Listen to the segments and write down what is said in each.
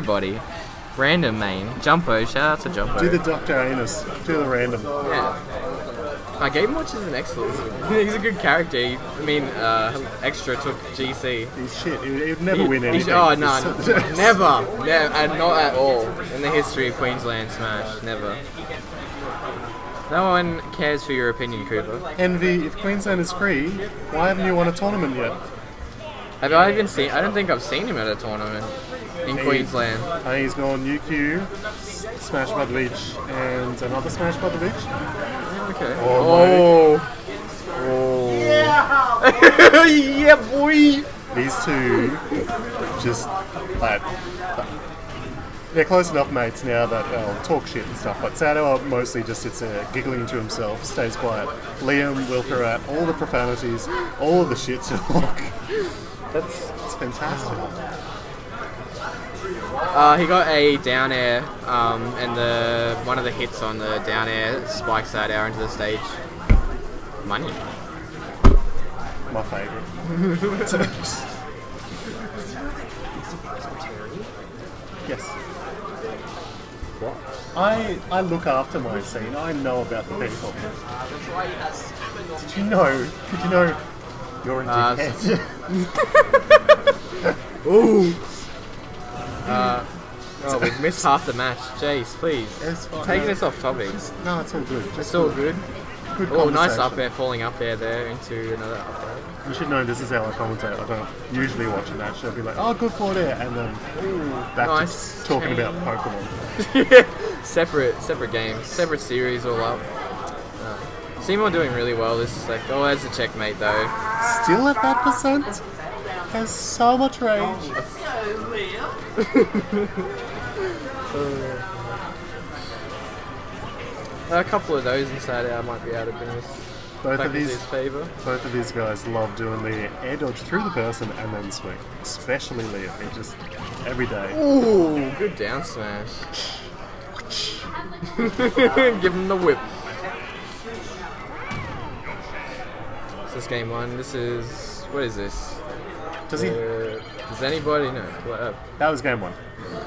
everybody. Random main. Jumpo, shout out to Jumpo. Do the Dr. Anus. Do the random. yeah. Uh, Game Watch is an excellent. He's a good character. He, I mean, uh, extra took GC. He's shit. He would never He- win anything. Oh no, never, never, and not at all in the history of Queensland Smash. Never. No one cares for your opinion, Cooper. Envy, if Queensland is free, why haven't you won a tournament yet? Have I even seen? I don't think I've seen him at a tournament in He- Queensland. I think he's gone UQ, Smash by the Beach, and another Smash by the Beach. Okay. Oh, Oh. Oh. yeah, boy. These two just like they're close enough mates now that they'll talk shit and stuff. But Sato mostly just sits there giggling to himself, stays quiet. Liam will throw out all the profanities, all of the shit talk. That's. It's fantastic. Uh, he got a down air, um, and the one of the hits on the down air spikes that air into the stage. Money. My favourite. yes. What? I I look after my scene. I know about the people. Did you know? Did you know? You're a Uh, dickhead. Ooh. Uh, oh, we've missed half the match. Jace, please. It's fine. Taking us off topic. no, it's all good. Just It's all good. good Oh, nice up air, falling up air there into another up air. You should know this is how I commentate. I don't usually watch a match. I'll be like, oh, good for there, and then back Nice to talking change. about Pokemon. separate, separate games, separate series all up. Uh, Seymour doing really well. This is like, oh, there's a checkmate though. Still at that percent? Has so much rage. A couple of those inside out might be to bring this Both back of these, his favour. both of these guys love doing the air dodge through the person and then swing. Especially Liam. He just every day. Ooh, good down smash. Give him the whip. This is game one. This is what is this? Does he? Uh, does anybody know? What, uh, That was game one.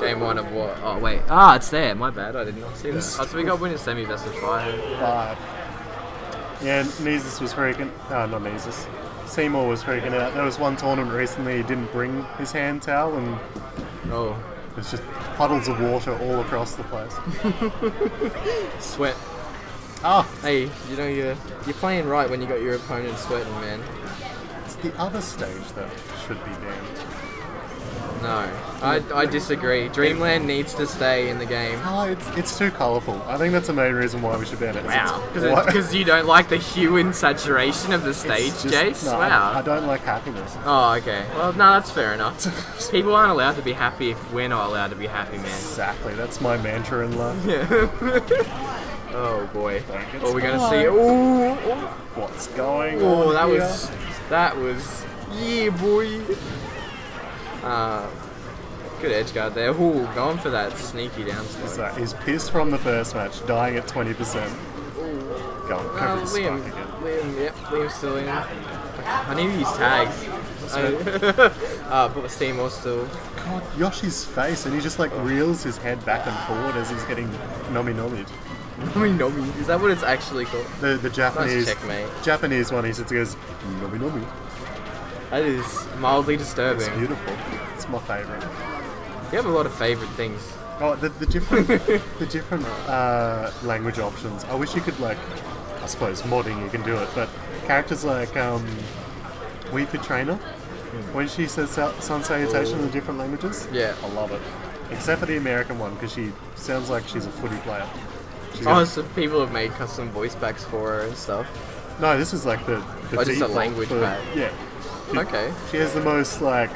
Game one of what? Oh wait. Ah, it's there. My bad. I did not see that. Oh, so we got winning semi versus five. Five. Yeah, Neezus was freaking. Uh, not Neezus. Seymour was freaking out. There was one tournament recently he didn't bring his hand towel and Oh, there's just puddles of water all across the place. sweat. Ah, Hey, you know you're you're playing right when you got your opponent sweating, man. it's the other stage that should be banned. No, I, I disagree. Dreamland needs to stay in the game. Oh, it's, it's too colourful. I think that's the main reason why we should ban it. Wow, because you don't like the hue and saturation of the stage, just- Jace. no, I- I, don't like happiness. Oh, okay. Well, no, that's fair enough. People aren't allowed to be happy if we're not allowed to be happy, man. Exactly, that's my mantra in life. Yeah. oh boy. Don't get What are we gonna see? Ooh, ooh. What's going Oh, on Oh, that here? was that was yeah, boy. Uh, good edge guard there. Ooh, going for that sneaky down smash. So he's pissed from the first match, dying at 20%. Go on, go Uh, for the Liam, spike again. Liam, yep, Liam's still in. I need to use tags. uh, but Seymour still. God, Yoshi's face, and he just like reels his head back and forward as he's getting nomi nomied. Nomi Nomi. Is that what it's actually called? The the Japanese checkmate. Japanese one, he and goes nomi nomi. That is mildly disturbing. It's beautiful. It's my favourite. You have a lot of favourite things. Oh, the, the different the different uh, language options. I wish you could like, I suppose modding you can do it, but characters like um, Fit Trainer, when she says sun salutation in the different languages, Yeah. I love it. Except for the American one because she sounds like she's a footy player. She's Oh, so people have made custom voice packs for her and stuff. no, this is like the, the Oh, just a default language for, pack. Yeah. She- Okay. She has the most like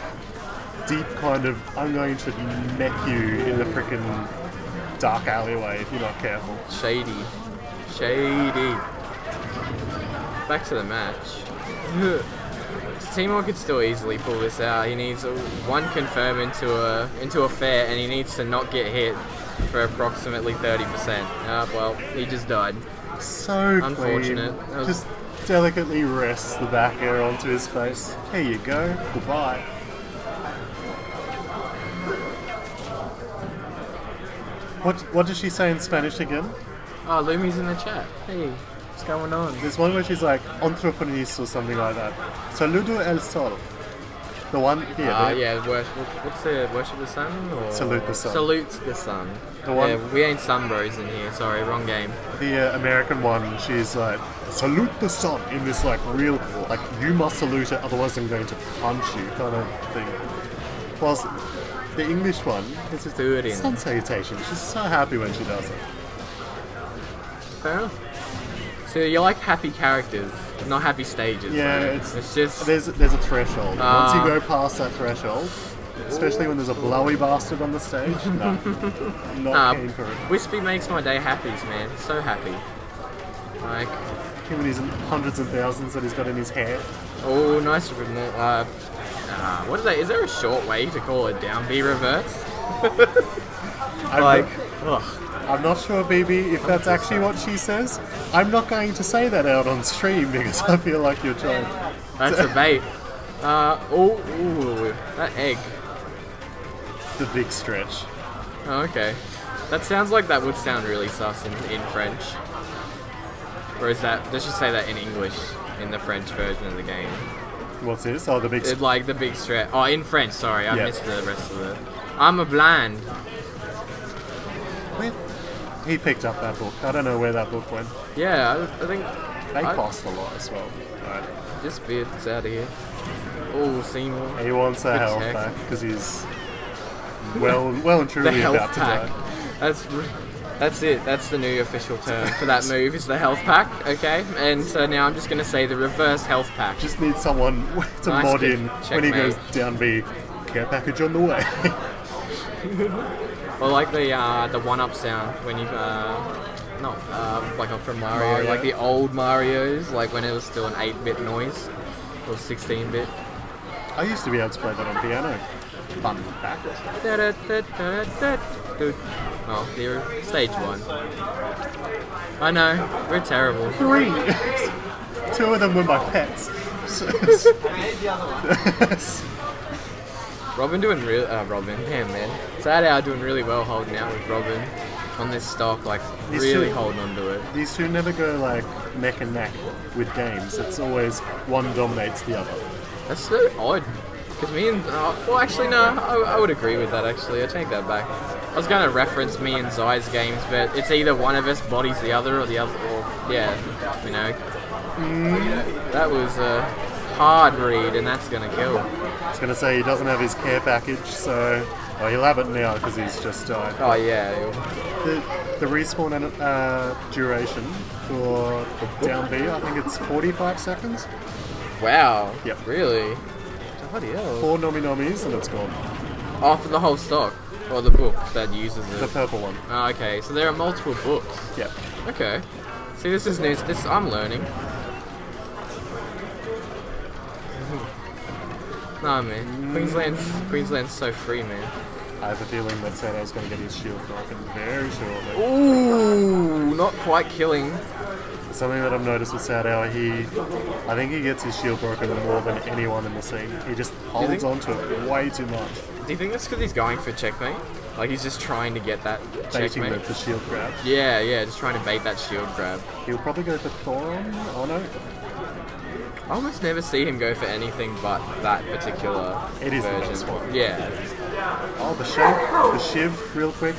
deep kind of I'm going to neck you in the freaking dark alleyway if you're not careful. Shady. Shady. Back to the match. Seymour could still easily pull this out. He needs a, one confirm into a into a fair, and he needs to not get hit for approximately 30%. Ah, well, he just died. So Unfortunate. was- Just delicately rests the back air onto his face. Here you go. Goodbye. What What does she say in Spanish again? Oh, Lumi's in the chat. Hey, what's going on? There's one where she's like entrepreneurs or something like that. Saludo el sol. The one here. The- yeah, worship, what's the worship the sun? Or Salute the sun. Salute the sun. The one- Yeah, we ain't sun bros in here. Sorry, wrong game. The uh, American one, she's like, salute the sun in this like real, like you must salute it, otherwise I'm going to punch you kind of thing. Whilst the English one is just Do it in. sun salutation. She's so happy when she does it. Fair enough. So you like happy characters, not happy stages. Yeah, it's- it's just There's there's a threshold. Once Ah. you go past that threshold, especially when there's a blowy bastard on the stage, no, not Nah, keen for it. Whispy makes my day happies, man. So happy. Like, Him and his hundreds and thousands that he's got in his hair. oh, nice. Uh, uh, what is that? Is there a short way to call a down B reverse? I'm Like, ugh. I'm not sure, BB, if that's actually what she says. I'm not going to say that out on stream because I feel like you're trying. That's a bait. Uh, oh, ooh, that egg. The big stretch. Oh, okay. That sounds like that would sound really sus in, in French. Or is that, let's just say that in English in the French version of the game? What's this? Oh, the big. It, like the big stretch. Oh, in French, sorry, I Yeah. missed the rest of it. I'm a blind. Where- He picked up that book. I don't know where that book went. Yeah, I, I think They I- cost a lot as well. Right. this bit's out of here. Oh, Seymour. He wants a health back because he's well, well and truly about to pack. die. That's that's it. That's the new official term for that move. Is the health pack. Okay, and so now I'm just gonna say the reverse health pack. Just need someone to Nice mod kick. in when he Checkmate. goes down B. Care package on the way. Or like the uh, the one up sound when you uh, not uh, like from Mario, Mario. like the old Mario's, like when it was still an 8-bit noise or 16-bit. I used to be able to play that on piano. Fun. Dude. Oh, you're stage one. I know, we're terrible. Three. Two of them were my pets. Robin doing real. Uh, Robin, damn man. Sad Hour doing really well holding out with Robin on this stock, like These really two- holding on to it. These two never go like neck and neck with games. It's always one dominates the other. That's so odd. Because me and. Uh, well, actually, no, I, I would agree with that, actually. I take that back. I was going to reference me and Zai's games, but it's either one of us bodies the other or the other. Or, yeah, you know. That was a hard read, and that's going to kill. I was gonna say he doesn't have his care package, so well, he'll have it now because he's just died. Oh, yeah. The, the respawn uh, duration for down B, I think it's 45 seconds. Wow. Yep. Really? Bloody hell. Four nomi nomis and it's gone. Oh, for the whole stock? Or the book that uses it. The purple one. Oh, okay, so there are multiple books. Yep. Okay. See, this is news. This I'm learning. nah, man. Queensland's Queensland's so free, man. I have a feeling that Sano's going to get his shield broken very shortly. Ooh, not quite killing. Something that I've noticed with Sad Hour, he, I think he gets his shield broken more than anyone in the scene. He just holds on to it way too much, Do you think that's because he's going for checkmate? Like he's just trying to get that baiting checkmate? the, the shield grab. Yeah, yeah, just trying to bait that shield grab. He'll probably go for Thoron. Oh no, I almost never see him go for anything but that particular It is the version. best one. Yeah. Oh, the shake, the shiv, real quick.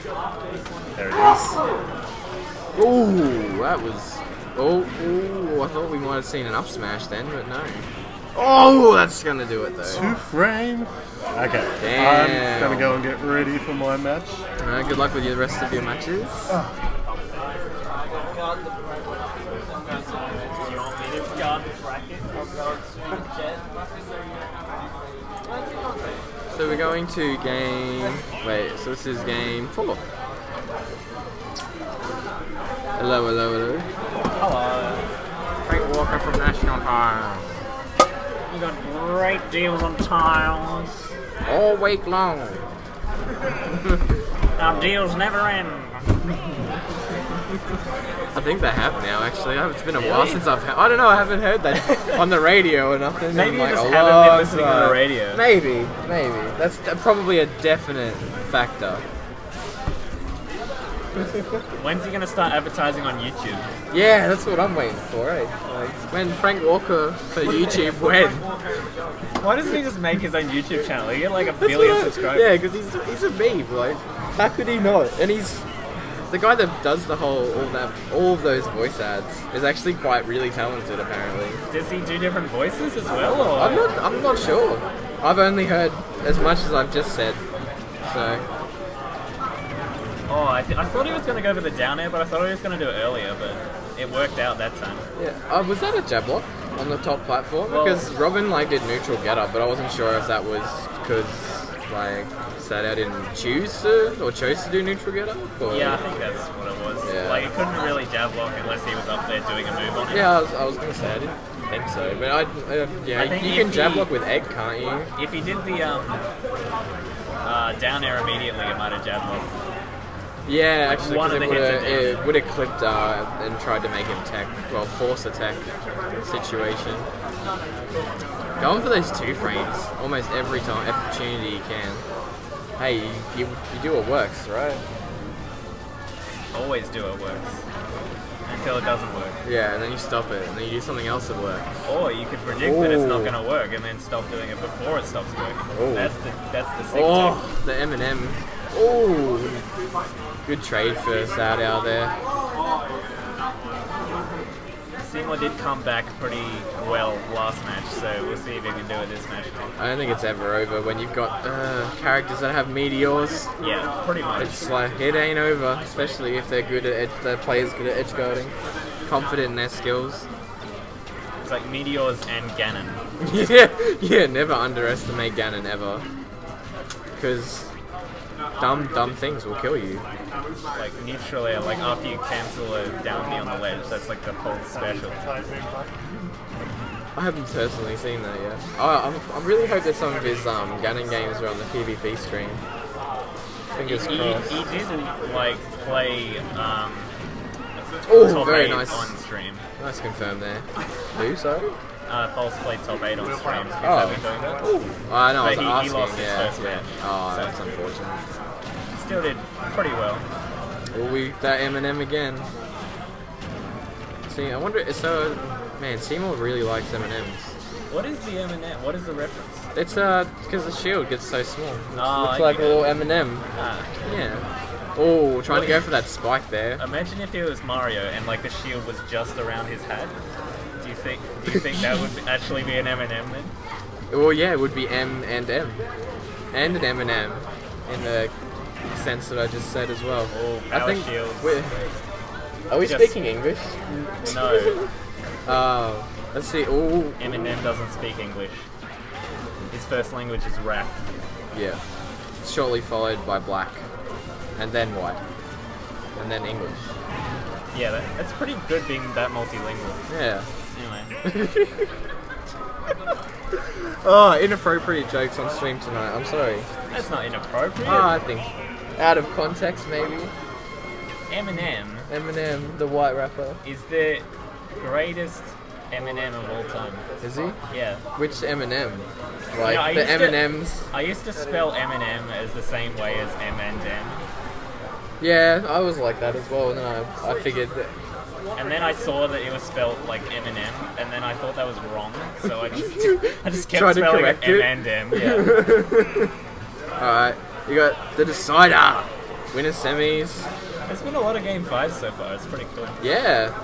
There it is. Ooh, that was. Oh, ooh, I thought we might have seen an up smash then, but no. Oh, that's gonna do it though. Two frame. Okay, Damn. I'm gonna go and get ready for my match. Alright, good luck with the rest of your matches. So we're going to game. Wait, so this is game four. Hello, hello, hello. Hello. Frank Walker from National Tile. You got great deals on tiles. All week long. Our deals never end. I think they have now, actually. It's been a while since I've. I don't know. I haven't heard that on the radio or nothing. Maybe you like, just haven't been listening to the radio. Maybe, maybe. That's probably a definite factor. When's he gonna start advertising on YouTube? Yeah, that's what I'm waiting for. Eh? Like when Frank Walker for YouTube when. Why doesn't he just make his own YouTube channel? He get like a That's billion what subscribers. Yeah, because he's he's a meme. Like, how could he not? And he's the guy that does the whole all that all of those voice ads is actually quite really talented. Apparently, Does he do different voices as well? Or? I'm not I'm not sure. I've only heard as much as I've just said. So Oh, I, th- I thought he was gonna go for the down air, but I thought he was gonna do it earlier, but it worked out that time. yeah, uh, was that a jab lock on the top platform? Well- because Robin like did neutral get up, but I wasn't sure if that was because like Sadow didn't choose to or chose to do neutral get up. Or... Yeah, I think that's what it was. Yeah. Like, he couldn't really jab lock unless he was up there doing a move on it. Yeah, I was, I was gonna say I didn't think so, but I, I yeah, I you can jab he- block with egg, can't you? If he did the um, uh, down air immediately, it might have jab. Yeah, Like, actually, one of it the would have it would have clipped uh, and tried to make him tech, well, force attack situation. Going for those two frames almost every time opportunity you can. Hey, you, you, you do what works, right? Always do what works. Until it doesn't work. Yeah, and then you stop it, and then you do something else that works. Or you could predict that it's not going to work and then stop doing it before it stops working. Ooh. That's the that's the sick Oh, the M&M. Oh, good trade for Sad out there. Seymour did come back pretty well last match, so we'll see if he can do it this match. I don't think it's ever over when you've got uh, characters that have meteors. Yeah, pretty much. It's like it ain't over, especially if they're good at edge, the players good at edge guarding, confident in their skills. It's like Meteors and Ganon. yeah, yeah. Never underestimate Ganon ever, because dumb dumb things will kill you. Like neutral air, like after you cancel a down B on the ledge, that's like the whole special. I haven't personally seen that yet. I, I'm, I really hope that some of his um, Ganon games are on the PvP stream. Fingers He, crossed. he did like play um, Oh, very eight nice. on stream. Nice confirm there. Who, sorry? Uh, Pulse played top eight on stream. Oh. that what you're talking about? Oh, I know, was But he- he asking, lost his first yeah. match, Oh, so- that's unfortunate. Still did pretty well. Well, we that Eminem again. See, I wonder. So, man, Seymour really likes M and M's. What is the M&M? What is the reference? It's uh because the shield gets so small. It Oh, looks like a little M and M. Ah, Yeah. Oh, trying to go for that spike there. imagine if it was Mario and like the shield was just around his head. Do you think? Do you think that would actually be an M&M then? Well, yeah, it would be M and M, and an M and M, in the sense that I just said as well. Oh, I think. shield. we- are we Just- speaking English? No, Uh, let's see. Oh, Eminem doesn't speak English. His first language is rap. yeah. Shortly followed by black, and then white, and then English. Yeah, that, that's pretty good being that multilingual. Yeah. Anyway, Oh, inappropriate jokes on stream tonight. I'm sorry. that's not inappropriate. Ah, I think out of context maybe. Eminem Eminem, the white rapper. is the greatest Eminem of all time. Is he? Yeah. Which Eminem? Like the used to- M&Ms. I used to spell Eminem as the same way as M and M. Yeah, I was like that as well, and then I, I figured that. And then I saw that it was spelled like Eminem, and M, and then I thought that was wrong, so I just I just kept Tried spelling it? M and M. Yeah. Alright, you got the decider. Winner semis. There's been a lot of game fives so far. It's pretty cool. Yeah.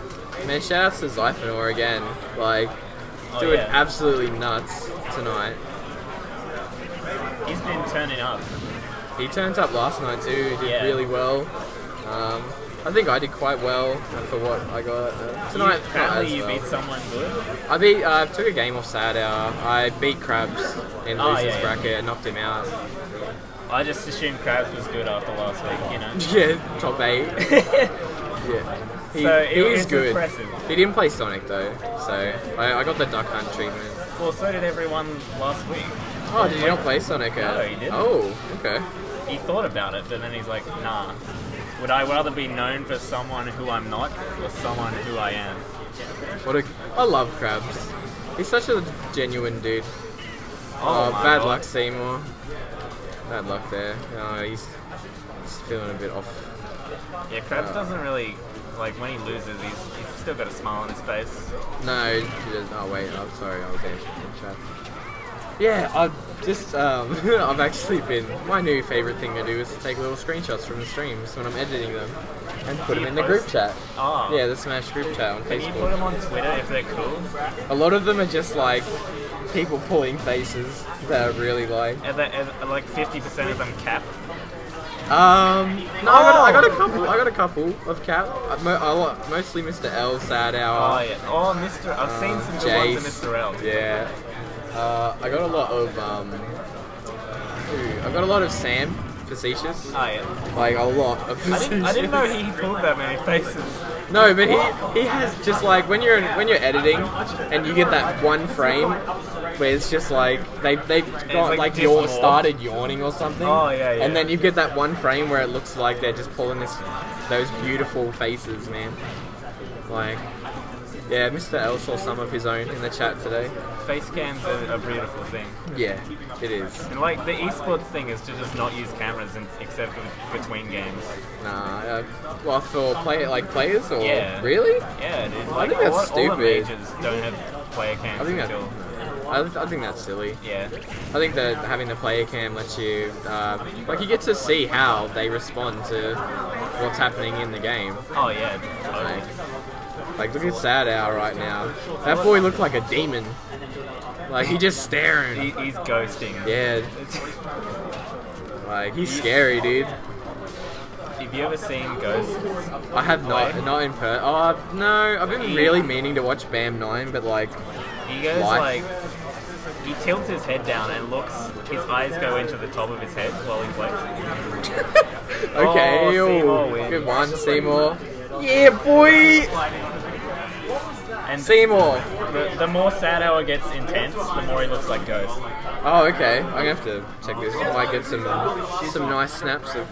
Man, shout outs to Zyphonor again. Like, Oh, doing yeah. absolutely nuts tonight. He's been turning up. He turned up last night too, He did Yeah. really well. Um, I think I did quite well for what I got. Uh, tonight, you, apparently you well. beat someone good. I beat. I took a game off Sadow. I beat Krabs in Oh, losers yeah, yeah. bracket and knocked him out. I just assumed Krabs was good after last week, you know. Yeah, top eight. yeah. He, So he it's good. impressive. He didn't play Sonic though, so I, I got the duck hunt treatment. Well, so did everyone last week. Oh, did you not play Sonic? uh? No, he didn't. Oh, okay. He thought about it, but then he's like, nah. Would I rather be known for someone who I'm not or someone who I am? What a. I love Krabs. He's such a genuine dude. Oh, uh, my bad God. luck, Seymour. Bad luck there. Oh, he's, he's feeling a bit off. Yeah, Krebs doesn't really like when he loses. He's, he's still got a smile on his face. No, he doesn't. Oh wait, I'm sorry, I was in chat. Yeah, I've just um, I've actually been my new favorite thing to do is to take little screenshots from the streams when I'm editing them and put them in the group chat. Oh. Yeah, the Smash group chat on Facebook. Can you put them on Twitter if they're cool? A lot of them are just like people pulling faces that I really like. Are, they, are like 50% of them cap? Um, no, I, got, I got a couple. I got a couple of cap. Uh, mo- lot, mostly Mr. L, Sad Oh yeah. Oh, Mr. I've seen some good Jace. ones in Mr. L. Yeah. Uh, I got a lot of um. I got a lot of Sam facetious. Oh yeah. Like a lot of I facetious. didn't, I didn't know he pulled that many faces. No, but he he has just like when you're when you're editing and you get that one frame where it's just like they they've got like like, yawn started yawning or something. Oh, yeah, yeah. And then you get that one frame where it looks like they're just pulling this those beautiful faces, man. Like, yeah, Mr. L saw some of his own in the chat today. Face cams are a beautiful thing. Yeah, it is. And like the esports thing is to just not use cameras in, except for between games. Nah, uh, well, for play like players or Yeah. really? Yeah, dude. Like think that's all, all the stupid. majors don't have player cams I think until I, I think that's silly. yeah. I think that having the player cam lets you, uh, like, you get to see how they respond to what's happening in the game. Oh yeah. Totally. like look at Sad Hour right now. That boy looked like a demon. Like he just He, staring. he's ghosting. Yeah, like he's scary, dude. Have you ever seen Ghost? I have not, Play? not in per. Oh I've, no, I've been really meaning to watch Bam Nine, but like, He goes Life. like he tilts his head down and looks. His eyes go into the top of his head while he plays. okay, Oh, Seymour wins. good one, Seymour. Yeah, boy, And Seymour. the, the more Sad Hour gets intense, the more he looks like Ghost. Oh, okay. I'm gonna have to check this. I might get some some nice snaps of